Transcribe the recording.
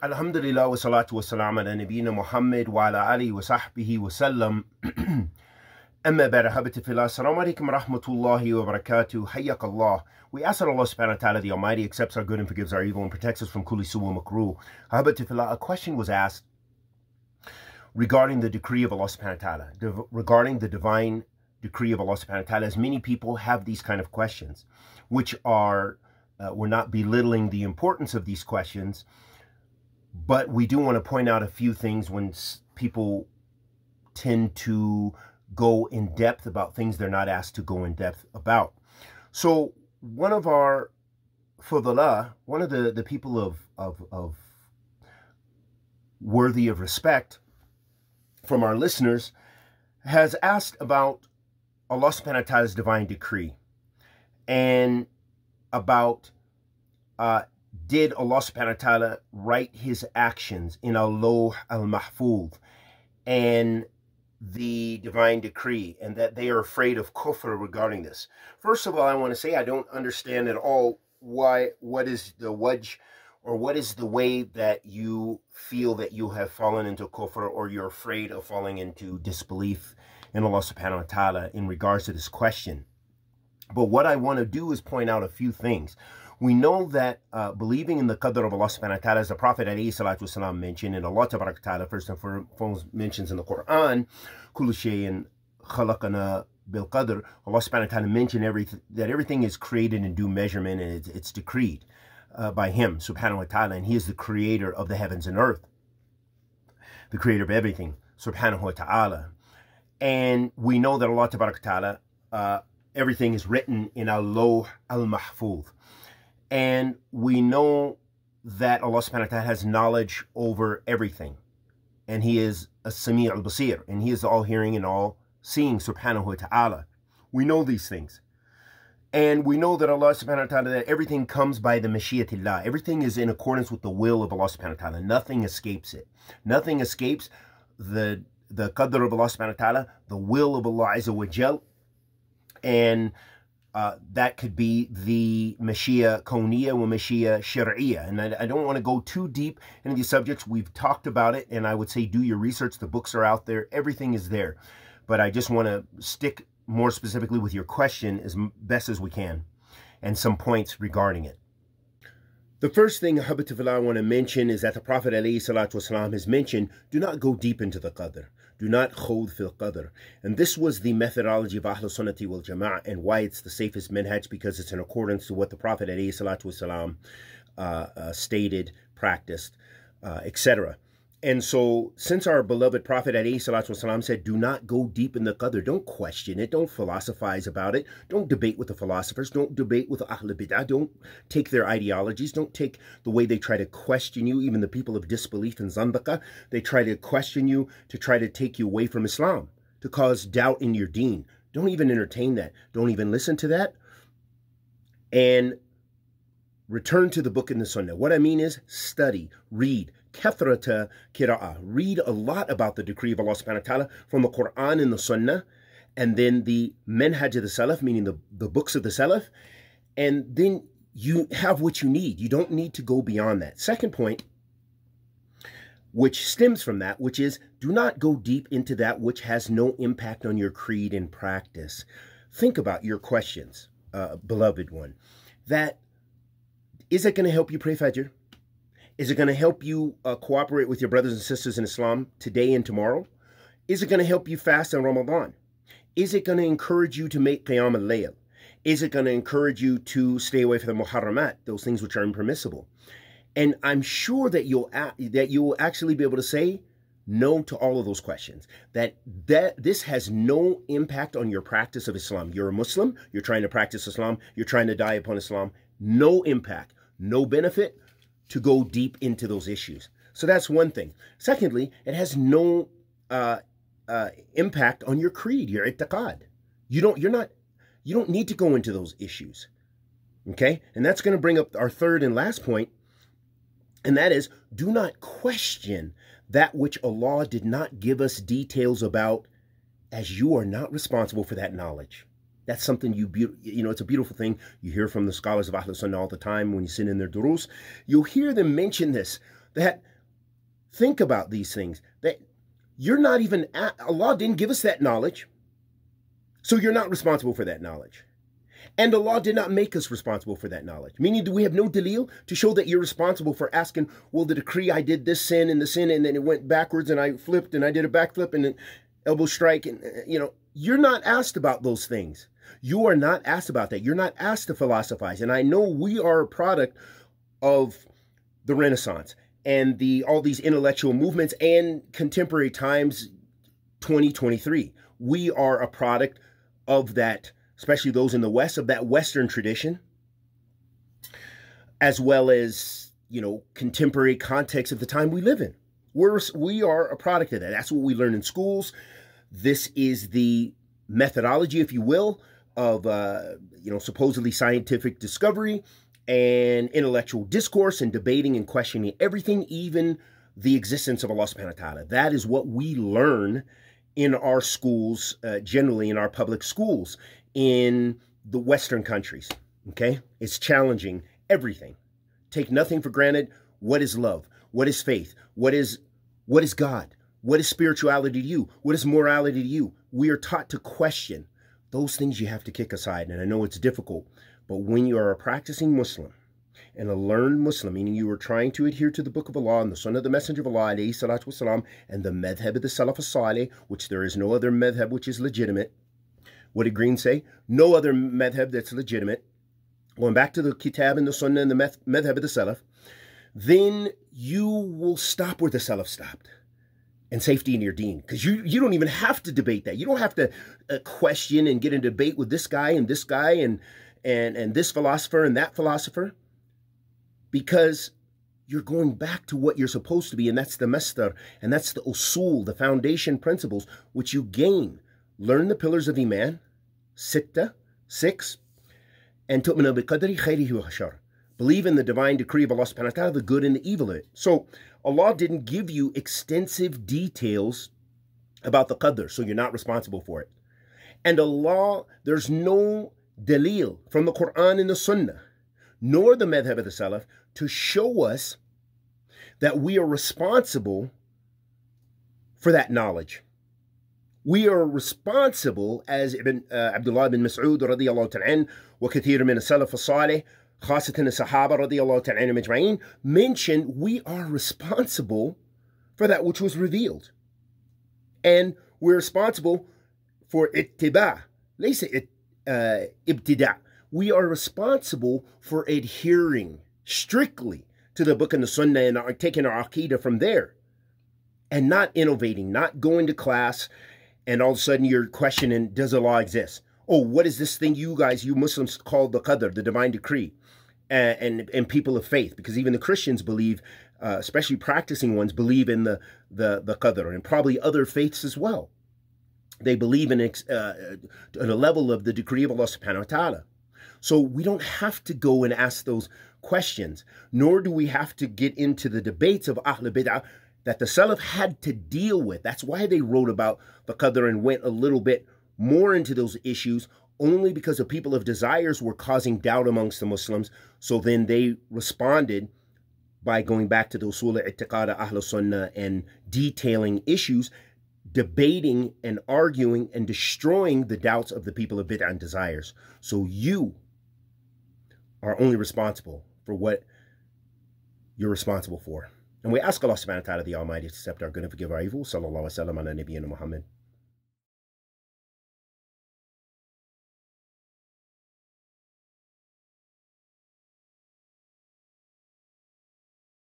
Alhamdulillah wa salatu wa salam ala nabina Muhammad wa ala alihi wa sahbihi wa sallam. Amma ba'da habati fillah. Assalamu alaikum rahmatullahi wa barakatuh. Hayyak Allah. We ask that Allah subhanahu wa ta'ala the Almighty accepts our good and forgives our evil and protects us from kulli suwa makruh. Fillah. A question was asked regarding the decree of Allah subhanahu wa ta'ala, regarding the divine decree of Allah subhanahu wa ta'ala, as many people have these kind of questions, which are, uh, we're not belittling the importance of these questions, but we do want to point out a few things when people tend to go in depth about things they're not asked to go in depth about. So one of our fudala, one of the, the people of, of, of worthy of respect from our listeners has asked about Allah subhanahu wa ta'ala's divine decree and about uh, did Allah subhanahu wa ta'ala write his actions in al-Lawh al-Mahfuz and the divine decree and that they are afraid of kufr regarding this. First of all, I want to say I don't understand at all why what is the wajh or what is the way that you feel that you have fallen into kufr or you're afraid of falling into disbelief in Allah subhanahu wa ta'ala in regards to this question. But what I want to do is point out a few things. We know that uh, believing in the Qadr of Allah subhanahu wa ta'ala, as the Prophet والسلام, mentioned, and Allah ta'ala first and foremost mentions in the Quran, Kulu shayin khalaqana bil Qadr, Allah subhanahu wa ta'ala mentioned every, that everything is created in due measurement and it's, it's decreed uh, by Him subhanahu wa ta'ala, and He is the creator of the heavens and earth, the creator of everything subhanahu wa ta'ala. And we know that Allah ta'ala, uh, everything is written in al-Lawh Al-Mahfuz. And we know that Allah subhanahu wa ta'ala has knowledge over everything. And He is a Sami' al-Basir. And He is all-hearing and all-seeing, subhanahu wa ta'ala. We know these things. And we know that Allah subhanahu wa ta'ala, that everything comes by the Mashiatillah. Everything is in accordance with the will of Allah subhanahu wa ta'ala. Nothing escapes it. Nothing escapes the the qadr of Allah subhanahu wa ta'ala, the will of Allah azza wa jal, and uh, that could be the Mashiach Koniya or Mashiach Shari'iyah. And I, I don't want to go too deep into these subjects. We've talked about it, and I would say do your research. The books are out there. Everything is there. But I just want to stick more specifically with your question as best as we can and some points regarding it. The first thing Habbatullah I want to mention is that the Prophet ﷺ has mentioned, do not go deep into the Qadr Do not khud fil qadr. And this was the methodology of Ahlul Sunnati wal Jama'ah and why it's the safest minhaj because it's in accordance to what the Prophet والسلام, uh, uh, stated, practiced, uh, etc. And so, since our beloved Prophet والسلام, said, do not go deep in the qadr, don't question it, don't philosophize about it, don't debate with the philosophers, don't debate with Ahl Bid'ah, don't take their ideologies, don't take the way they try to question you, even the people of disbelief in Zandaka, they try to question you to try to take you away from Islam, to cause doubt in your deen. Don't even entertain that. Don't even listen to that. And return to the book and the sunnah. What I mean is study, read, kathrata kira'ah. Read a lot about the decree of Allah subhanahu wa ta'ala from the Quran and the Sunnah, and then the Menhaj of the Salaf, meaning the, the books of the Salaf, and then you have what you need. You don't need to go beyond that. Second point, which stems from that, which is do not go deep into that which has no impact on your creed and practice. Think about your questions, uh, beloved one. That is it going to help you pray Fajr? Is it going to help you uh, cooperate with your brothers and sisters in Islam today and tomorrow? Is it going to help you fast in Ramadan? Is it going to encourage you to make Qiyam al-Layl? Is it going to encourage you to stay away from the Muharramat, those things which are impermissible? And I'm sure that you'll that you will actually be able to say no to all of those questions. That that this has no impact on your practice of Islam. You're a Muslim, you're trying to practice Islam, you're trying to die upon Islam. No impact, no benefit, to go deep into those issues. So that's one thing. Secondly, it has no uh, uh, impact on your creed, your i'tiqad. You don't, you're not, you don't need to go into those issues. Okay? And that's going to bring up our third and last point, and that is do not question that which Allah did not give us details about, as you are not responsible for that knowledge. That's something you, you know, it's a beautiful thing. You hear from the scholars of Ahlul Sunnah all the time when you sit in their durus. You'll hear them mention this, that think about these things, that you're not even, Allah didn't give us that knowledge. So you're not responsible for that knowledge. And Allah did not make us responsible for that knowledge. Meaning, do we have no dalil to show that you're responsible for asking, well, the decree I did this sin and the sin, and then it went backwards and I flipped and I did a backflip and an elbow strike. And, uh, you know, you're not asked about those things. You are not asked about that. You're not asked to philosophize. And I know we are a product of the Renaissance and the all these intellectual movements and contemporary times 2023. We are a product of that especially those in the West, of that Western tradition, as well as, you know, contemporary context of the time we live in. We're, we are a product of that. That's what we learn in schools. This is the methodology, if you will, of, uh, you know, supposedly scientific discovery and intellectual discourse and debating and questioning everything, even the existence of Allah subhanahu wa ta'ala. That is what we learn in our schools, uh, generally in our public schools in the Western countries. Okay? It's challenging everything. Take nothing for granted. What is love? What is faith? What is what is God? What is spirituality to you? What is morality to you? We are taught to question those things you have to kick aside. And I know it's difficult, but when you are a practicing Muslim and a learned Muslim, meaning you are trying to adhere to the Book of Allah and the Sunnah of the Messenger of Allah, والسلام, and the madhab of the Salaf salih which there is no other madhab which is legitimate, what did Green say? No other madhab that's legitimate. Going back to the Kitab and the Sunnah and the madhab of the Salaf, then you will stop where the Salaf stopped and safety in your dean because you you don't even have to debate that you don't have to uh, question and get in debate with this guy and this guy and and and this philosopher and that philosopher because you're going back to what you're supposed to be and that's the mastar and that's the usul the foundation principles which you gain learn the pillars of Iman, Sitta, six, and tu'minu bi qadri khayrihi wa. Believe in the divine decree of Allah subhanahu wa ta'ala, the good and the evil of it. So Allah didn't give you extensive details about the qadr, so you're not responsible for it. And Allah, there's no dalil from the Quran and the Sunnah, nor the madhab of the Salaf, to show us that we are responsible for that knowledge. We are responsible, as Ibn, uh, Abdullah ibn Mas'ud radiallahu ta'ala, wa kathir min salaf salih, خاصة الصحابة رضي الله تعالى عنهم أجمعين mention we are responsible for that which was revealed. And we're responsible for ittiba, ليس uh, ibtida. We are responsible for adhering strictly to the book and the sunnah and taking our aqidah from there and not innovating, not going to class and all of a sudden you're questioning, does a law exist? Oh, what is this thing you guys, you Muslims call the qadr, the divine decree? And, and, people of faith, because even the Christians believe, uh, especially practicing ones, believe in the, the, the qadr and probably other faiths as well. They believe in uh, at a level of the decree of Allah subhanahu wa ta'ala. So we don't have to go and ask those questions, nor do we have to get into the debates of Ahl Bid'ah that the Salaf had to deal with. That's why they wrote about the Qadr and went a little bit more into those issues, only because the people of desires were causing doubt amongst the Muslims. So then they responded by going back to the Usul al-I'tiqad Ahl Sunnah and detailing issues, debating and arguing and destroying the doubts of the people of bid'ah and desires. So you are only responsible for what you're responsible for. And we ask Allah subhanahu wa ta'ala, the Almighty, to accept our good and forgive our evil. Sallallahu alaihi wa sallam ala Muhammad.